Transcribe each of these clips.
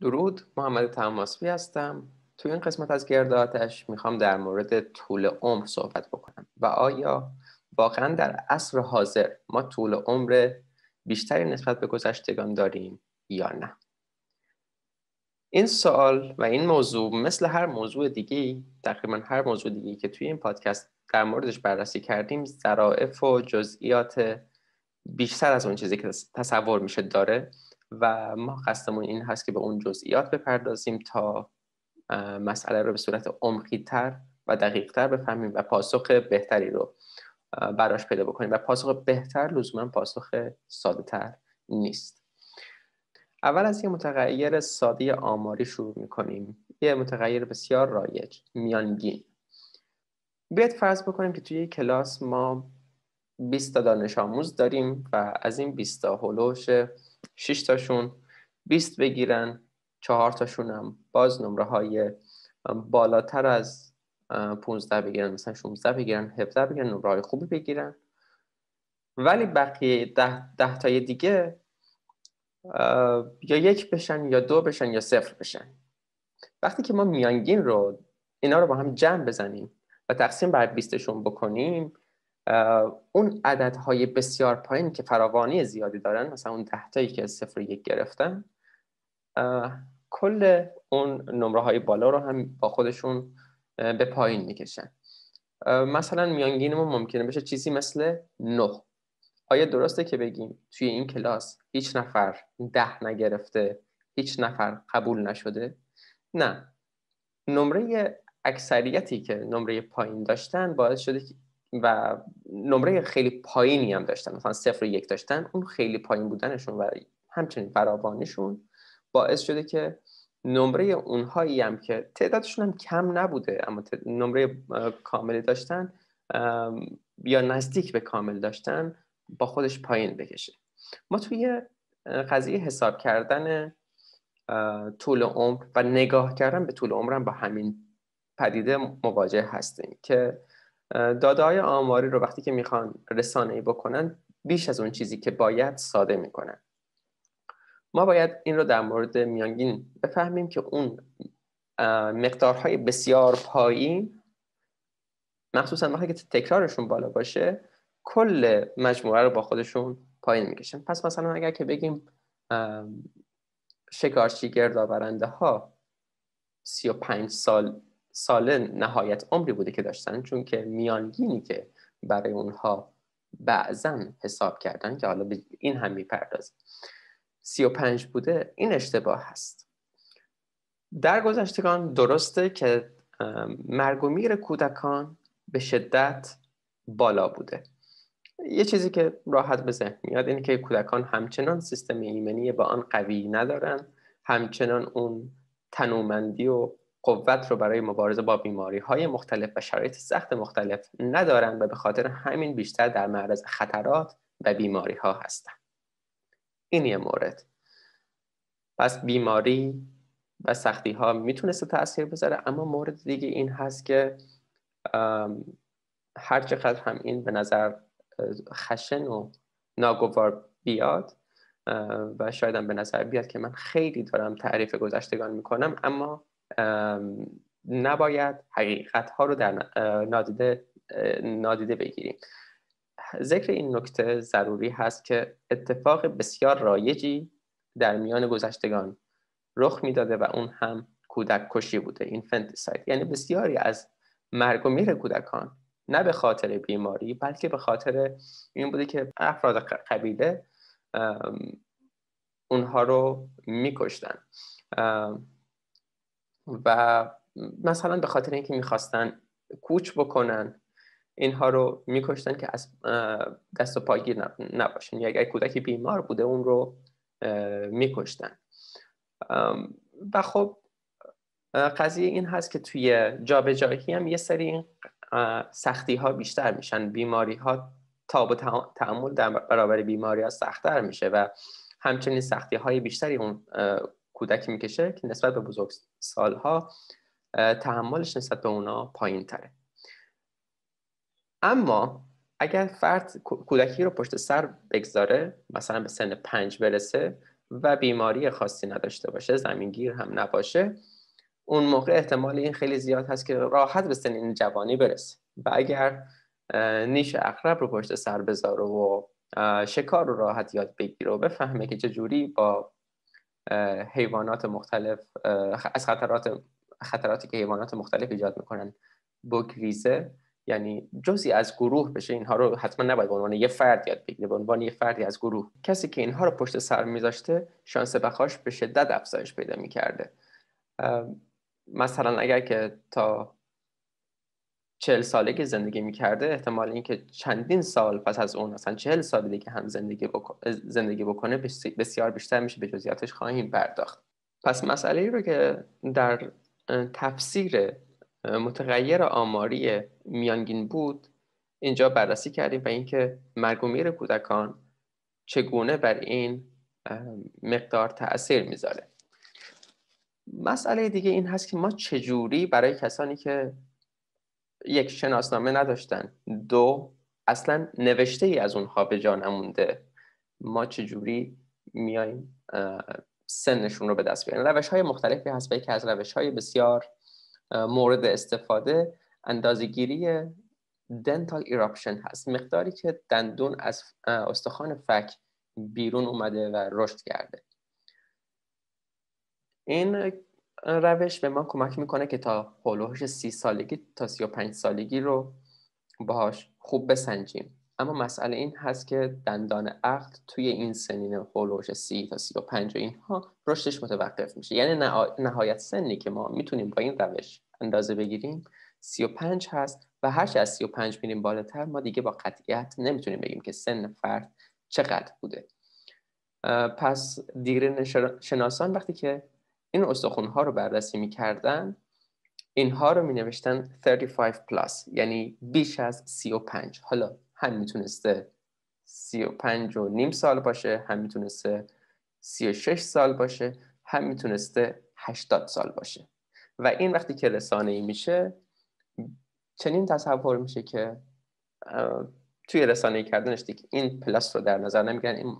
درود محمد تماسبی هستم. توی این قسمت از گرداتش می‌خوام در مورد طول عمر صحبت بکنم. و آیا واقعا در عصر حاضر ما طول عمر بیشتری نسبت به گذشتگان داریم یا نه؟ این سوال و این موضوع مثل هر موضوع دیگه تقریبا هر موضوع دیگه که توی این پادکست در موردش بررسی کردیم ظرافت و جزئیات بیشتر از اون چیزی که تصور میشه داره. و ما قصدمون این هست که به اون جزئیات بپردازیم تا مسئله رو به صورت عمقی تر و دقیق تر بفهمیم و پاسخ بهتری رو براش پیدا بکنیم و پاسخ بهتر لزوما پاسخ ساده تر نیست. اول از یه متغیر ساده آماری شروع می‌کنیم. یه متغیر بسیار رایج میانگین. بیاید فرض بکنیم که توی کلاس ما 20 تا دانش آموز داریم و از این 20 تا هلوش 6 تاشون 20 بگیرن 4 تاشون هم باز نمره های بالاتر از 15 بگیرن مثلا 16 بگیرن 17 بگیرن نمره های خوبی بگیرن. ولی بقیه 10 ده تای دیگه یا یک بشن یا دو بشن یا صفر بشن. وقتی که ما میانگین رو اینا رو با هم جمع بزنیم و تقسیم بر 20 شون بکنیم اون عددهای بسیار پایین که فراوانی زیادی دارن مثلا اون ده که از صفر یک گرفتن کل اون نمره های بالا رو هم با خودشون به پایین می‌کشن. مثلا میانگینمون ممکنه بشه چیزی مثل نه. آیا درسته که بگیم توی این کلاس هیچ نفر ده نگرفته هیچ نفر قبول نشده؟ نه. نمره اکثریتی که نمره پایین داشتن باعث شده و نمره خیلی پایینی هم داشتن. مثلا صفر و یک داشتن اون خیلی پایین بودنشون و همچنین فراوانیشون باعث شده که نمره اونهایی هم که تعدادشون هم کم نبوده اما نمره کاملی داشتن یا نزدیک به کامل داشتن با خودش پایین بکشه. ما توی قضیه حساب کردن طول عمر و نگاه کردن به طول عمرم با همین پدیده مواجه هستیم که داده های آماری رو وقتی که می‌خوان رسانه ای بکنن بیش از اون چیزی که باید ساده می‌کنن. ما باید این رو در مورد میانگین بفهمیم که اون مقدارهای بسیار پایین مخصوصا وقتی که تکرارشون بالا باشه کل مجموعه رو با خودشون پایین می‌کشن. پس مثلا اگر که بگیم شکارچی گردآورنده ها 35 سال سال نهایت عمری بوده که داشتن چون که میانگینی که برای اونها بعضا حساب کردن که حالا به این هم می‌پردازیم 35 بوده این اشتباه هست. در گذشتگان درسته که مرگ و میر کودکان به شدت بالا بوده. یه چیزی که راحت به ذهن میاد اینه که کودکان همچنان سیستم ایمنی با آن قوی ندارن همچنان اون تنومندی و قوت رو برای مبارزه با بیماری های مختلف و شرایط سخت مختلف ندارن و به خاطر همین بیشتر در معرض خطرات و بیماری ها هستن. این یه مورد. پس بیماری و سختی ها می‌تونسته تاثیر بذاره اما مورد دیگه این هست که هر چقدر هم این به نظر خشن و ناگوار بیاد و شاید هم به نظر بیاد که من خیلی دارم تعریف گذشتگان می‌کنم اما نباید حقیقت ها رو در نادیده, نادیده بگیریم. ذکر این نکته ضروری هست که اتفاق بسیار رایجی در میان گذشتگان رخ می‌داده و اون هم کودک کشی بوده این فنتیساید یعنی بسیاری از مرگ و میر کودکان نه به خاطر بیماری بلکه به خاطر این بوده که افراد قبیله اونها رو میکشتن. و مثلا به خاطر اینکه می‌خواستن کوچ بکنن اینها رو میکشتن که از دست و پاگیر نباشن. یا اگر کودکی بیمار بوده اون رو میکشتن. و خب قضیه این هست که توی جابجایی هم یه سری سختی ها بیشتر میشن. بیماری ها تاب و تعمل در برابر بیماری ها سختتر میشه و همچنین سختی های بیشتری اون کودکی می‌کشه که نسبت به بزرگ سالها تحملش نسبت به اونا پایین تره اما اگر فرد کودکی رو پشت سر بگذاره مثلا به سن پنج برسه و بیماری خاصی نداشته باشه زمینگیر هم نباشه اون موقع احتمال این خیلی زیاد هست که راحت به سنین جوانی برسه. و اگر نیش اقرب رو پشت سر بذاره و شکار رو راحت یاد بگیره و بفهمه که چجوری با حیوانات مختلف از خطرات خطراتی که حیوانات مختلف ایجاد می‌کنن بگریزه. یعنی جزی از گروه بشه اینها رو حتما نباید به عنوان یه فرد یاد بگیره به عنوان یه فردی از گروه. کسی که اینها رو پشت سر میذاشته شانس بخاش به شدت افزایش پیدا می‌کرده. مثلا اگر که تا چهل سالگی زندگی می‌کرده احتمال اینکه چندین سال پس از اون مثلا چهل سال دیگه هم زندگی, زندگی بکنه بسیار بیشتر میشه به جزئیاتش خواهیم پرداخت. پس مسئله ای رو که در تفسیر متغیر آماری میانگین بود اینجا بررسی کردیم و اینکه مرگ و میر کودکان چگونه بر این مقدار تاثیر می‌ذاره. مسئله دیگه این هست که ما چجوری برای کسانی که یک شناسنامه نداشتن. دو اصلا نوشته ای از اونها به جا نمونده. ما چجوری میایم سنشون رو به دست بیاریم؟ روش های مختلفی هست و یکی از روش های بسیار مورد استفاده اندازگیری دنتال ایراپشن هست. مقداری که دندون از استخوان فک بیرون اومده و رشد کرده. این روش به ما کمک می‌کنه که تا هولوش سی سالگی تا سی و پنج سالگی رو باهاش خوب بسنجیم. اما مسئله این هست که دندان عقل توی این سنین هولوش سی تا سی و پنج و اینها رشدش متوقف میشه. یعنی نهایت سنی که ما می‌تونیم با این روش اندازه بگیریم سی و پنج هست و هرچه از سی و پنج میریم بالاتر ما دیگه با قطعیت نمی‌تونیم بگیم که سن فرد چقدر بوده. پس دیگرین شناسان وقتی که این استخون ها رو بررسی می‌کردن اینها رو می نوشتن 35 پلاس یعنی بیش از 35 حالا هم می‌تونسته 35 و نیم سال باشه هم می‌تونسته 36 سال باشه هم می‌تونسته 80 سال باشه. و این وقتی که رسانه ای میشه چنین تصور میشه که توی رسانه ای کردنش دیگه این پلاس رو در نظر نمی‌گیرن. این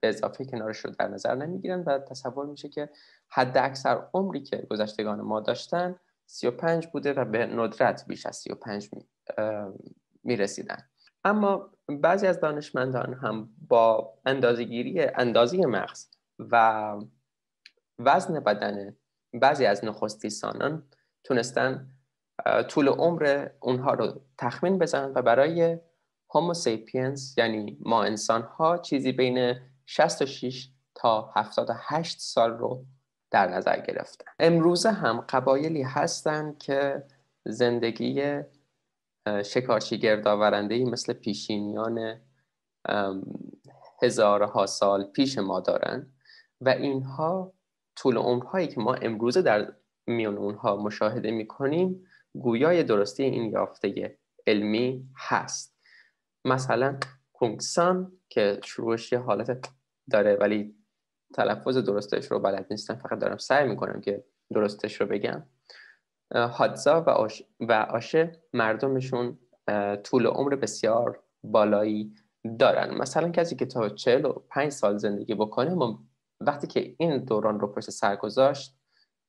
به اضافه کنارش رو در نظر نمی‌گیرن و تصور میشه که حد اکثر عمری که گذشتگان ما داشتن 35 بوده و به ندرت بیش از 35 می رسیدن اما بعضی از دانشمندان هم با اندازگیری اندازی مغز و وزن بدن بعضی از نخستیسانان تونستن طول عمر اونها رو تخمین بزنن و برای هومو سیپینز یعنی ما انسان ها چیزی بین 66 تا 78 سال رو در نظر گرفتن. امروزه هم قبایلی هستند که زندگی شکارچی گردآورنده مثل پیشینیان هزارها سال پیش ما دارن و اینها طول عمرهایی که ما امروزه در میان اونها مشاهده می‌کنیم گویای درستی این یافته علمی هست. مثلا کونگسان که شروعش یه حالت داره ولی تلفظ درستش رو بلد نیستم. فقط دارم سعی می‌کنم که درستش رو بگم. حادزا و, آش... و آشه مردمشون طول عمر بسیار بالایی دارن. مثلا کسی که تا 45 سال زندگی بکنه ما وقتی که این دوران رو پشت سر گذاشت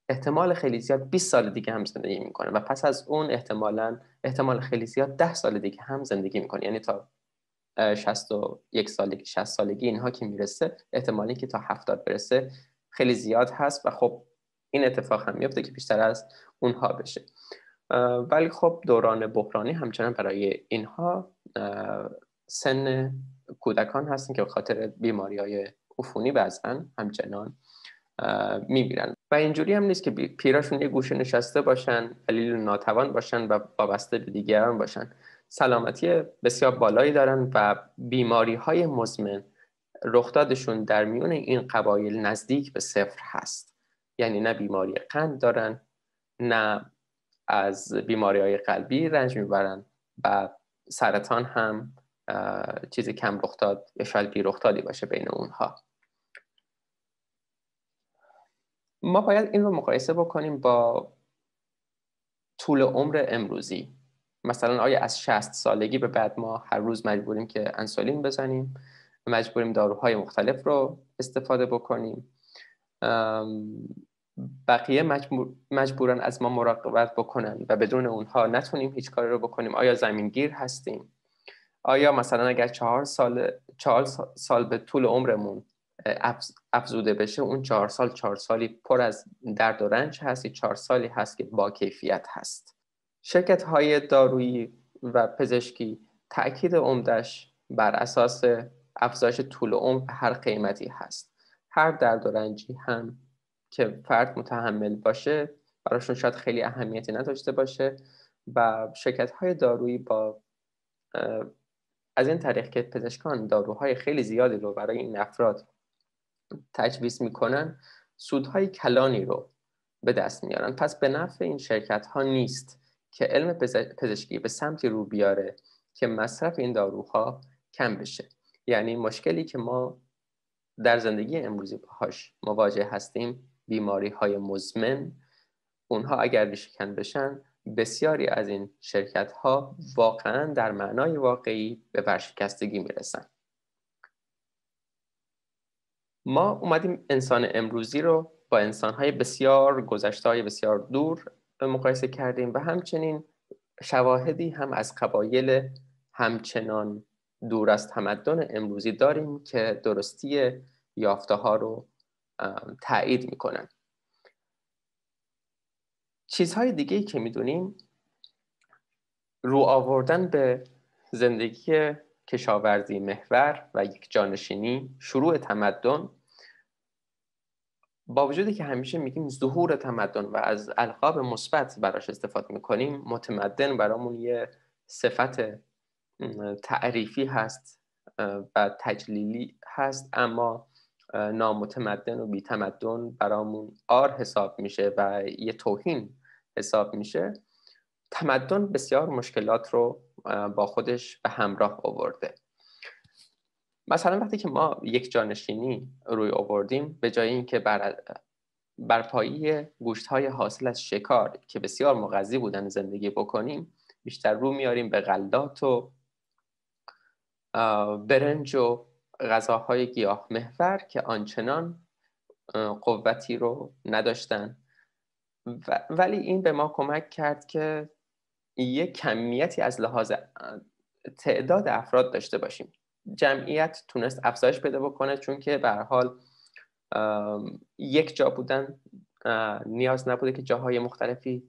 احتمال خیلی زیاد 20 سال دیگه هم زندگی می‌کنه. و پس از اون احتمالا احتمال خیلی زیاد 10 سال دیگه هم زندگی می‌کنه. یعنی تا 61 سالگی 60 سالگی اینها که می‌رسه احتمالی که تا 70 برسه خیلی زیاد هست و خب این اتفاق هم میفته که بیشتر از اونها بشه. ولی خب دوران بحرانی همچنان برای اینها سن کودکان هستن که به خاطر بیماری های عفونی بعضن همچنان میمیرن و اینجوری هم نیست که پیراشون یه گوشه نشسته باشن دلیل ناتوان باشن و وابسته به دیگران باشن. سلامتی بسیار بالایی دارن و بیماری های مزمن رخدادشون در میون این قبایل نزدیک به صفر هست. یعنی نه بیماری قند دارن نه از بیماری های قلبی رنج می‌برن و سرطان هم چیزی کم رخداد یا شاید بی رخدادی باشه بین اونها. ما باید این رو مقایسه بکنیم با طول عمر امروزی. مثلا آیا از 60 سالگی به بعد ما هر روز مجبوریم که انسولین بزنیم؟ مجبوریم داروهای مختلف رو استفاده بکنیم. بقیه مجبور، مجبورن از ما مراقبت بکنن و بدون اونها نتونیم هیچ کاری رو بکنیم. آیا زمینگیر هستیم؟ آیا مثلا اگر چهار سال چهار سال به طول عمرمون افزوده بشه اون چهار سال چهار سالی پر از درد و رنج هست چهار سالی هست که با کیفیت هست. شرکت های دارویی و پزشکی تاکید عمدش بر اساس افزایش طول عمر هر قیمتی هست. هر درد و رنجی هم که فرد متحمل باشه براشون شاید خیلی اهمیتی نداشته باشه و شرکت های دارویی با از این طریق که پزشکان داروهای خیلی زیادی رو برای این افراد تجویز می‌کنن سودهای کلانی رو به دست میارن. پس به نفع این شرکت ها نیست. که علم پزشکی به سمتی رو بیاره که مصرف این داروها کم بشه. یعنی مشکلی که ما در زندگی امروزی باهاش مواجه هستیم بیماری های مزمن اونها اگر ریشهکن بشن بسیاری از این شرکت ها واقعا در معنای واقعی به ورشکستگی می‌رسن. ما اومدیم انسان امروزی رو با انسان های بسیار گذشته های بسیار دور مقایسه کردیم و همچنین شواهدی هم از قبایل همچنان دور از تمدن امروزی داریم که درستی یافته ها رو تایید می‌کنن. چیزهای دیگه ای که می‌دونیم رو آوردن به زندگی کشاورزی محور و یک جانشینی شروع تمدن با وجودی که همیشه میگیم ظهور تمدن و از القاب مثبت براش استفاده می‌کنیم متمدن برامون یه صفت تعریفی هست و تجلیلی هست اما نامتمدن و بیتمدن برامون آر حساب میشه و یه توهین حساب میشه. تمدن بسیار مشکلات رو با خودش به همراه آورده. مثلا وقتی که ما یک جانشینی روی آوردیم به جای اینکه بر برپایی گوشت های حاصل از شکار که بسیار مغذی بودن زندگی بکنیم بیشتر رو میاریم به غلات و برنج و غذاهای گیاه محور که آنچنان قوتی رو نداشتن. ولی این به ما کمک کرد که یک کمیتی از لحاظ تعداد افراد داشته باشیم. جمعیت تونست افزایش پیدا بکنه چون که به حال یک جا بودن نیاز نبوده که جاهای مختلفی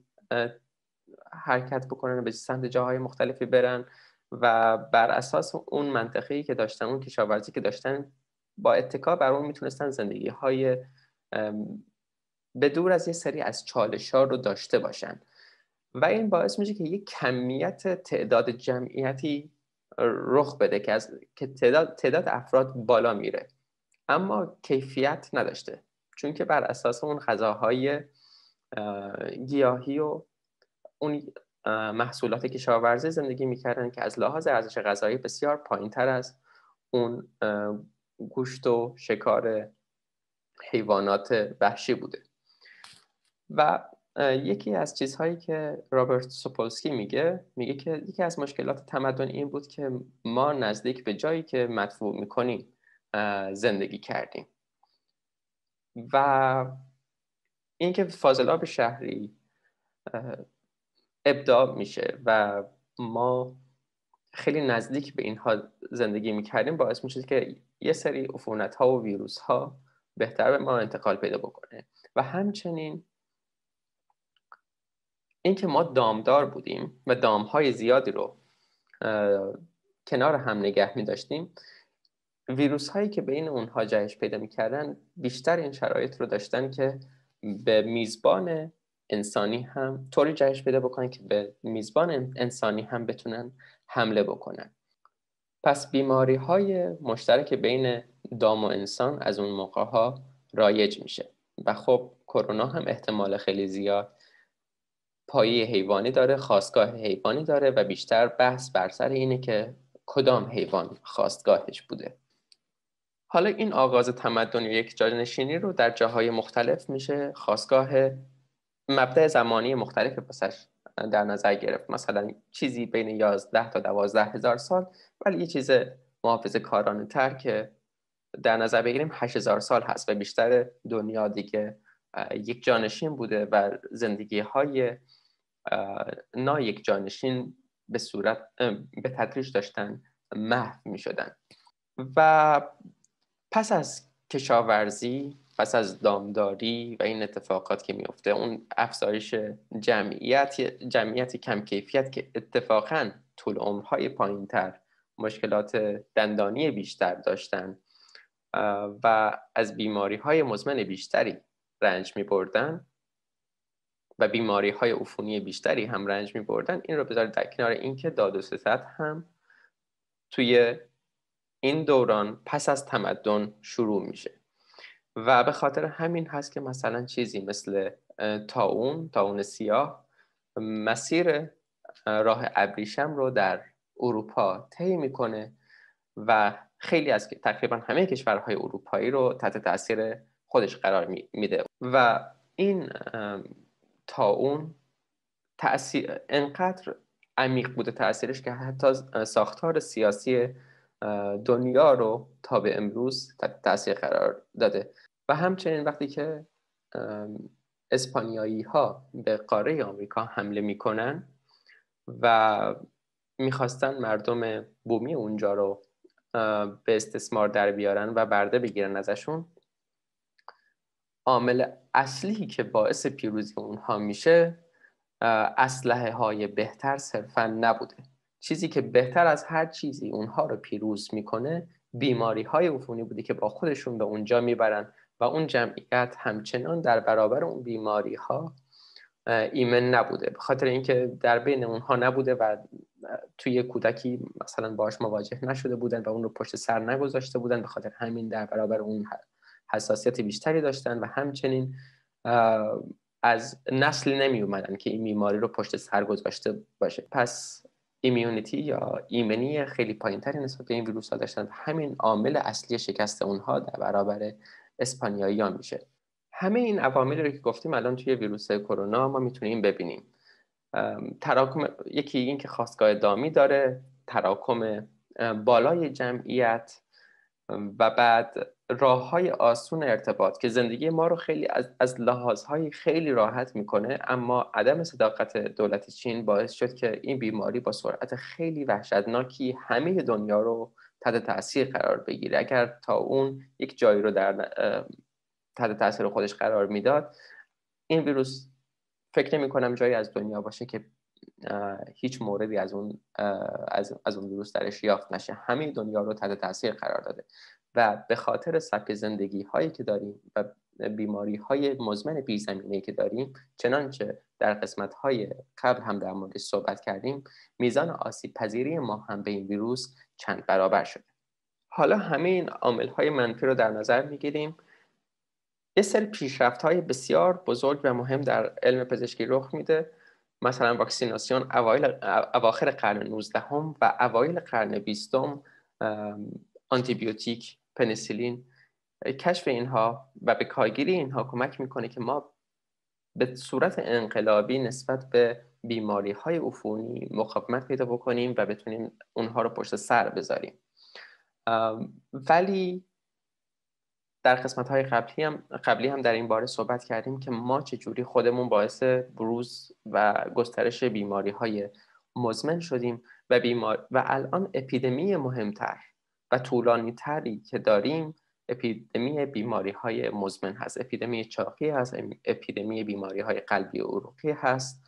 حرکت بکنن به سمت جاهای مختلفی برن و بر اساس اون منطقی که داشتن اون کشاورزی که داشتن با اتکا بر اون می‌تونستن زندگی های به دور از یه سری از چالش ها رو داشته باشن. و این باعث میشه که یک کمیت تعداد جمعیتی رخ بده که, از، که تعداد, تعداد افراد بالا میره. اما کیفیت نداشته. چون که بر اساس اون غذاهای گیاهی و اون محصولات کشاورزی زندگی می‌کردن که از لحاظ ارزش غذایی بسیار پایین تر از اون گوشت و شکار حیوانات وحشی بوده. و یکی از چیزهایی که رابرت سوپولسکی میگه میگه که یکی از مشکلات تمدن این بود که ما نزدیک به جایی که مدفوع می‌کنیم زندگی کردیم. و اینکه فاضلاب شهری ابداع میشه و ما خیلی نزدیک به اینها زندگی می‌کردیم باعث میشه که یه سری عفونت ها و ویروس ها بهتر به ما انتقال پیدا بکنه. و همچنین اینکه ما دامدار بودیم و دامهای زیادی رو کنار هم نگه می داشتیم ویروس هایی که بین اونها جهش پیدا می‌کردن بیشتر این شرایط رو داشتن که به میزبان انسانی هم طوری جهش پیدا بکنن که به میزبان انسانی هم بتونن حمله بکنن. پس بیماری های مشترک بین دام و انسان از اون موقع ها رایج میشه. و خب کرونا هم احتمال خیلی زیاد پایه حیوانی داره خواستگاه حیوانی داره و بیشتر بحث بر سر اینه که کدام حیوان خواستگاهش بوده. حالا این آغاز تمدن یک جانشینی رو در جاهای مختلف میشه. خواستگاه مبدع زمانی مختلف پسش در نظر گرفت. مثلا چیزی بین 11 تا 12 هزار سال ولی یه چیز محافظ کارانه تر که در نظر بگیریم 8000 سال هست و بیشتر دنیا دیگه یک جانشین بوده و زندگی های نا یک جانشین به صورت به تدریج داشتن محو می شدن و پس از کشاورزی پس از دامداری و این اتفاقات که میفته اون افزایش جمعیت جمعیت کم کیفیت که اتفاقا طول عمرهای پایین تر مشکلات دندانی بیشتر داشتن و از بیماری های مزمن بیشتری رنج می بردن و بیماری های عفونی بیشتری هم رنج می بردن این رو بذارید در کنار اینکه داد و ستد هم توی این دوران پس از تمدن شروع میشه. و به خاطر همین هست که مثلا چیزی مثل تاون تاون سیاه مسیر راه ابریشم رو در اروپا طی می‌کنه و خیلی از تقریبا همه کشورهای اروپایی رو تحت تاثیر خودش قرار میده. و این تاون تأثیر انقدر عمیق بوده تاثیرش که حتی ساختار سیاسی دنیا رو تا به امروز تاثیر قرار داده. و همچنین وقتی که اسپانیایی ها به قاره آمریکا حمله می‌کنن و می‌خواستن مردم بومی اونجا رو به استثمار در بیارن و برده بگیرن ازشون عامل اصلی که باعث پیروزی اونها میشه اسلحه های بهتر صرفا نبوده. چیزی که بهتر از هر چیزی اونها رو پیروز می‌کنه بیماری های عفونی بوده که با خودشون به اونجا می‌برن و اون جمعیت همچنان در برابر اون بیماری ها ایمن نبوده. به خاطر اینکه در بین اونها نبوده و توی کودکی مثلا باش مواجه نشده بودن و اون رو پشت سر نگذاشته بودن به خاطر همین در برابر اون حساسیت بیشتری داشتن و همچنین از نسلی نمی اومدن که این بیماری رو پشت سر گذاشته باشه. پس immunity یا ایمنی خیلی پایینتری نسبت به این ویروس ها داشتن همین عامل اصلی شکست اونها در برابر اسپانیایی ها میشه. همه این عواملی رو که گفتیم الان توی ویروس کرونا ما می‌تونیم ببینیم. تراکم یکی این که خاستگاه دامی داره تراکم بالای جمعیت و بعد راه های آسون ارتباط که زندگی ما رو خیلی از, از لحاظهای خیلی راحت می‌کنه اما عدم صداقت دولت چین باعث شد که این بیماری با سرعت خیلی وحشتناکی همه دنیا رو تحت تاثیر قرار بگیره. اگر تا اون یک جایی رو در تحت تاثیر خودش قرار می‌داد این ویروس فکر نمی کنم جایی از دنیا باشه که هیچ موردی از اون از, از اون ویروس درش یافت نشه. همه دنیا رو تحت تاثیر قرار داده. و به خاطر سبک زندگی هایی که داریم و بیماری های مزمن پیش که داریم چنانچه در قسمت های قبل هم در مورد صحبت کردیم میزان آسیب پذیری ما هم به این ویروس چند برابر شده. حالا همه این عامل های منفی رو در نظر می‌گیریم. یه سری پیشرفت های بسیار بزرگ و مهم در علم پزشکی رخ میده. مثلا واکسیناسیون اواخر قرن 19 هم و اوایل قرن 20 آنتیبیوتیک پنیسیلین کشف اینها و به کارگیری اینها کمک می‌کنه که ما به صورت انقلابی نسبت به بیماری های عفونی مقاومت پیدا بکنیم و بتونیم اونها رو پشت سر بذاریم. ولی در قسمت های قبلی هم, قبلی هم در این باره صحبت کردیم که ما چجوری خودمون باعث بروز و گسترش بیماری های مزمن شدیم و, بیمار... و الان اپیدمی مهمتر. و طولانی تری که داریم اپیدمی بیماری های مزمن هست. اپیدمی چاقی هست اپیدمی بیماری های قلبی و عروقی هست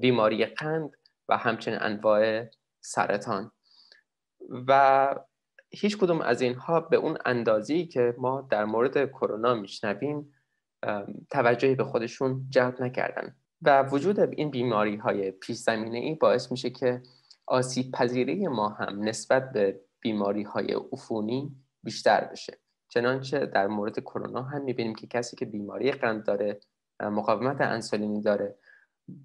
بیماری قند و همچنین انواع سرطان. و هیچ کدوم از اینها به اون اندازی که ما در مورد کرونا میشنویم توجهی به خودشون جلب نکردن. و وجود این بیماری های پیش زمینه ای باعث میشه که آسیب پذیری ما هم نسبت به بیماری های عفونی بیشتر بشه. چنانچه در مورد کرونا هم می‌بینیم که کسی که بیماری قند داره مقاومت انسولینی داره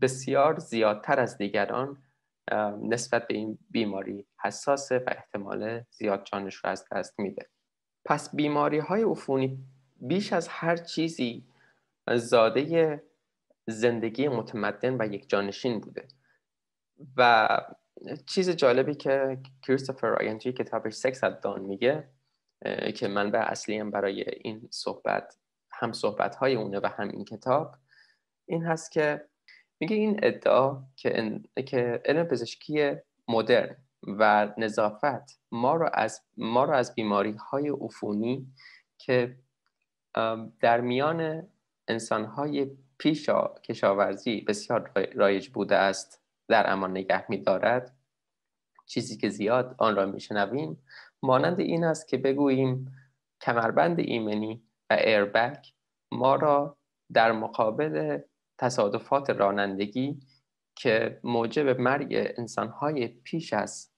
بسیار زیادتر از دیگران نسبت به این بیماری حساسه و احتمال زیاد جانش رو از دست میده. پس بیماری های عفونی بیش از هر چیزی زاده زندگی متمدن و یک جانشین بوده و چیز جالبی که کریستوفر راین توی کتابش سکس دان میگه که منبع اصلی هم برای این صحبت هم صحبت های اونه و هم این کتاب این هست که میگه این ادعا که, که علم پزشکی مدرن و نظافت ما رو از ما رو از بیماری های عفونی که در میان انسان های پیش کشاورزی بسیار رایج بوده است در امان نگه می دارد چیزی که زیاد آن را میشنویم مانند این است که بگوییم کمربند ایمنی و ایربگ ما را در مقابل تصادفات رانندگی که موجب مرگ انسانهای پیش از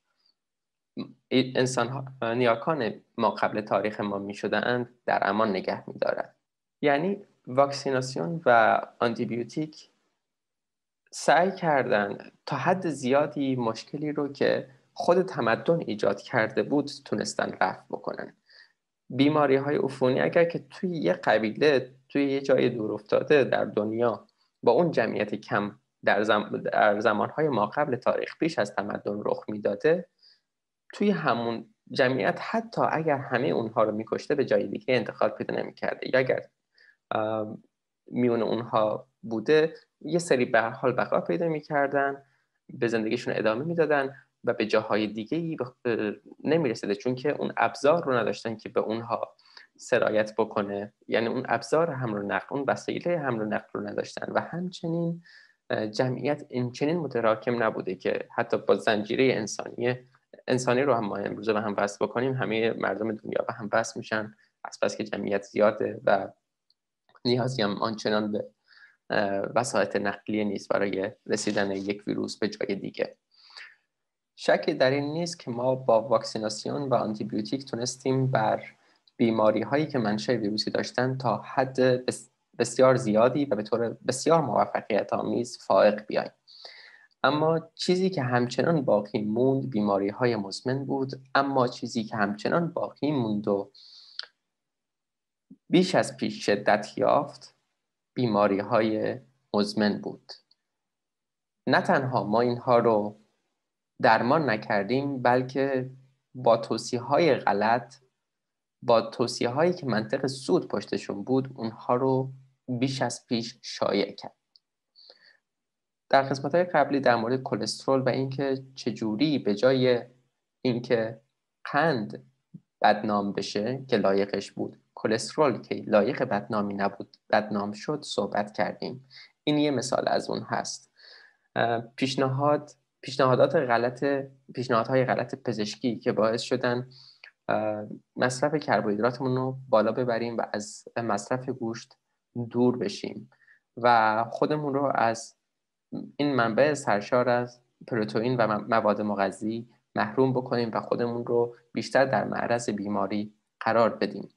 انسان نیاکان ما قبل تاریخ ما می اند در امان نگه می دارد. یعنی واکسیناسیون و آنتیبیوتیک سعی کردن تا حد زیادی مشکلی رو که خود تمدن ایجاد کرده بود تونستن رفع بکنن. بیماری های عفونی اگر که توی یه قبیله توی یه جای دور افتاده در دنیا با اون جمعیت کم در, زم... در زمانهای ما قبل تاریخ پیش از تمدن رخ می‌داده توی همون جمعیت حتی اگر همه اونها رو میکشته به جای دیگه انتقال پیدا نمی‌کرده. یا اگر میون اونها بوده یه سری به حال بقا پیدا می‌کردن به زندگیشون ادامه می‌دادن و به جاهای دیگه ای نمی‌رسیده چون که اون ابزار رو نداشتن که به اونها سرایت بکنه. یعنی اون ابزار حمل و نقل اون وسیله حمل و نقل رو نداشتن. و همچنین جمعیت اینچنین متراکم نبوده که حتی با زنجیره انسانی انسانی رو هم ما امروزه به هم وصل بکنیم همه مردم دنیا به هم وصل میشن. از بس که جمعیت زیاده و نیازی هم آنچنان به وسایط نقلیه نیست برای رسیدن یک ویروس به جای دیگه. شکی در این نیست که ما با واکسیناسیون و آنتیبیوتیک تونستیم بر بیماری هایی که منشأ ویروسی داشتن تا حد بسیار زیادی و به طور بسیار موفقیت آمیز فائق بیایم. اما چیزی که همچنان باقی موند بیماری های مزمن بود اما چیزی که همچنان باقی موند و بیش از پیش شدت یافت بیماری های مزمن بود. نه تنها ما اینها رو درمان نکردیم بلکه با توصیه های غلط با توصیه هایی که منطق سود پشتشون بود اونها رو بیش از پیش شایع کرد. در قسمت های قبلی در مورد کلسترول و اینکه چجوری به جای اینکه قند بدنام بشه که لایقش بود کلسترول که لایق بدنامی نبود بدنام شد صحبت کردیم. این یه مثال از اون هست. پیشنهاد پیشنهادات غلط پیشنهادهای غلط پزشکی که باعث شدن مصرف کربوهیدراتمون رو بالا ببریم و از مصرف گوشت دور بشیم و خودمون رو از این منبع سرشار از پروتئین و مواد مغذی محروم بکنیم و خودمون رو بیشتر در معرض بیماری قرار بدیم.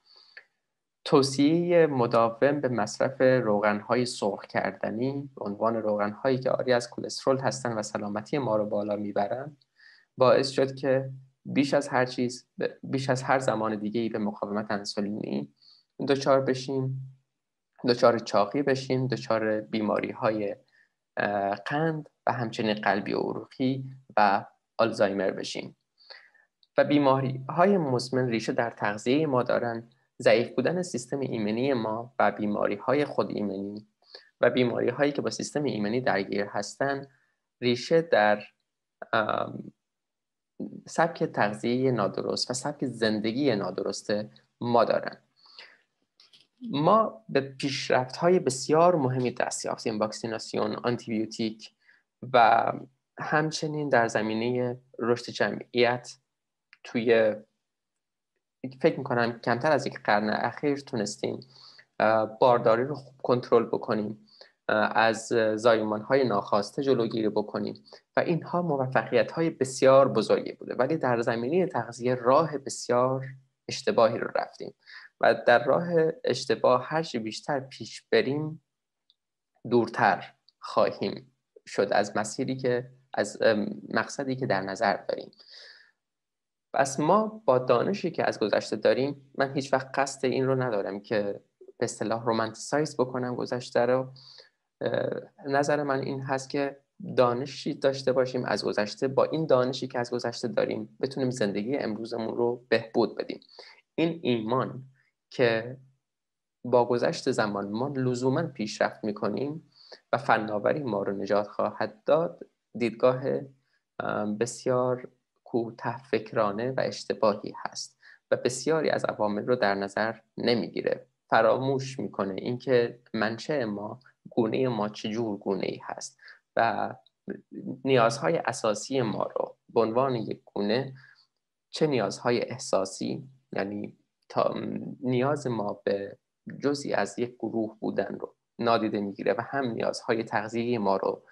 توصیه مداوم به مصرف روغنهای سرخ کردنی به عنوان روغنهایی که آری از کلسترول هستند و سلامتی ما رو بالا می‌برند باعث شد که بیش از هر چیز بیش از هر زمان دیگه ای به مقاومت انسولینی دچار بشیم دچار چاقی بشیم دچار بیماری های قند و همچنین قلبی و عروقی و آلزایمر بشیم. و بیماری های مزمن ریشه در تغذیه ما دارند ضعیف بودن سیستم ایمنی ما و بیماری های خود ایمنی و بیماری هایی که با سیستم ایمنی درگیر هستند ریشه در سبک تغذیه نادرست و سبک زندگی نادرست ما دارن. ما به پیشرفت های بسیار مهمی دست یافتیم واکسیناسیون آنتیبیوتیک و همچنین در زمینه رشد جمعیت توی فکر می‌کنم کمتر از یک قرن اخیر تونستیم بارداری رو خوب کنترل بکنیم از زایمان های ناخواسته جلوگیری بکنیم و اینها موفقیت های بسیار بزرگی بوده. ولی در زمینه تغذیه راه بسیار اشتباهی رو رفتیم و در راه اشتباه هرچی بیشتر پیش بریم دورتر خواهیم شد از مسیری که از مقصدی که در نظر داریم. پس ما با دانشی که از گذشته داریم من هیچ وقت قصد این رو ندارم که به اصطلاح رومانتیسایز بکنم گذشته رو. نظر من این هست که دانشی داشته باشیم از گذشته با این دانشی که از گذشته داریم بتونیم زندگی امروزمون رو بهبود بدیم. این ایمان که با گذشت زمان ما لزوما پیشرفت می‌کنیم و فناوری ما رو نجات خواهد داد دیدگاه بسیار کوته فکرانه و اشتباهی هست و بسیاری از عوامل رو در نظر نمی‌گیره. فراموش می‌کنه اینکه منشه ما گونه ما چجور گونه ای هست و نیازهای اساسی ما رو به عنوان یک گونه چه نیازهای احساسی یعنی تا نیاز ما به جزی از یک گروه بودن رو نادیده می‌گیره و هم نیازهای تغذیه ما رو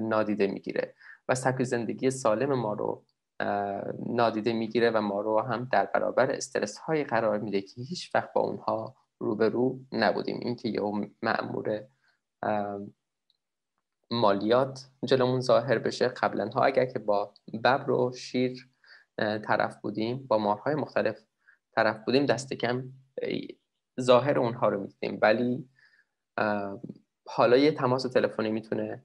نادیده می‌گیره و سبک زندگی سالم ما رو نادیده می‌گیره و ما رو هم در برابر استرس های قرار میده که هیچ وقت با اونها روبرو نبودیم. اینکه یه معمور مالیات جلومون ظاهر بشه. قبلا ها اگر که با ببر و شیر طرف بودیم با مارهای مختلف طرف بودیم دست کم ظاهر اونها رو می‌دیدیم. ولی حالا یه تماس تلفنی می‌تونه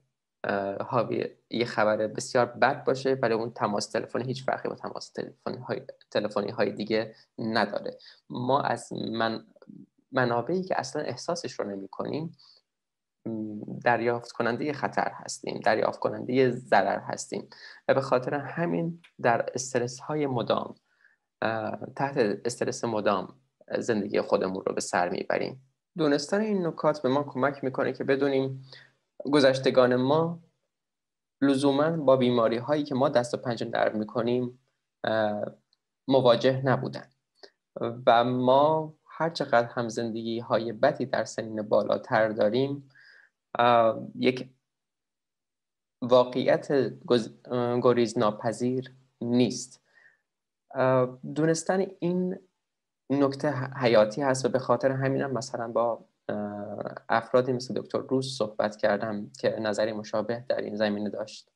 حاوی یه خبر بسیار بد باشه ولی اون تماس تلفنی هیچ فرقی با تماس تلفنی های, های دیگه نداره. ما از من منابعی که اصلا احساسش رو نمی کنیم دریافت کننده خطر هستیم دریافت کننده ضرر هستیم. و به خاطر همین در استرس های مدام تحت استرس مدام زندگی خودمون رو به سر می‌بریم. دونستن این نکات به ما کمک می‌کنه که بدونیم گذشتگان ما لزوما با بیماری هایی که ما دست و پنجه نرم می‌کنیم مواجه نبودن. و ما هر چقدر هم زندگی های بدی در سنین بالاتر داریم یک واقعیت گریز ناپذیر نیست. دونستن این نکته حیاتی هست و به خاطر همینم مثلا با افرادی مثل دکتر روز صحبت کردم که نظری مشابه در این زمینه داشت.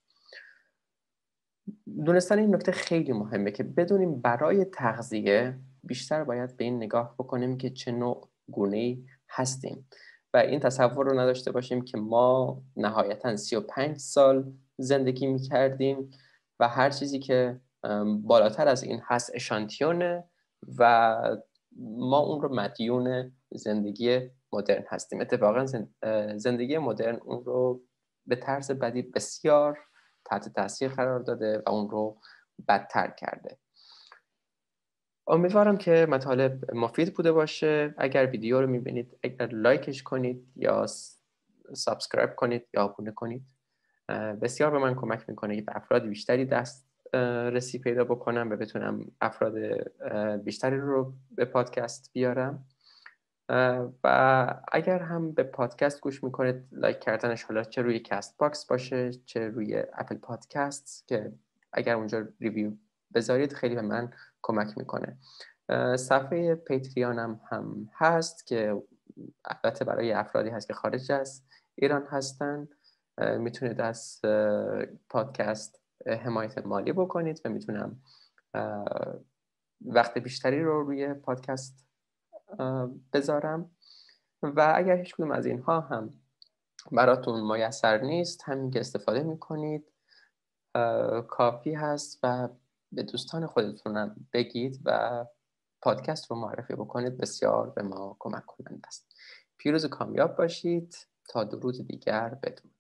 دونستن این نکته خیلی مهمه که بدونیم برای تغذیه بیشتر باید به این نگاه بکنیم که چه نوع گونه هستیم و این تصور رو نداشته باشیم که ما نهایتا 35 سال زندگی می کردیم و هر چیزی که بالاتر از این هست اشانتیونه و ما اون رو مدیون زندگی مدرن هستیم. اتفاقا زندگی مدرن اون رو به طرز بدی بسیار تحت تاثیر قرار داده و اون رو بدتر کرده. امیدوارم که مطالب مفید بوده باشه. اگر ویدیو رو می‌بینید اگر لایکش کنید یا subscribe کنید یا آبونه کنید بسیار به من کمک می‌کنه که به افراد بیشتری دسترسی پیدا بکنم و بتونم افراد بیشتری رو به پادکست بیارم. و اگر هم به پادکست گوش می‌کنید لایک کردنش حالا چه روی Castbox باشه چه روی Apple Podcast که اگر اونجا ریویو بذارید خیلی به من کمک می‌کنه. صفحه پیتریانم هم هست که البته برای افرادی هست که خارج از ایران هستن. می‌تونید از پادکست حمایت مالی بکنید و می‌تونم وقت بیشتری رو روی پادکست بذارم. و اگر هیچ کدوم از اینها هم براتون میسر نیست همین که استفاده می‌کنید کافی هست و به دوستان خودتونم بگید و پادکست رو معرفی بکنید. بسیار به ما کمک کنند است. پیروز کامیاب باشید. تا درود دیگر بدون.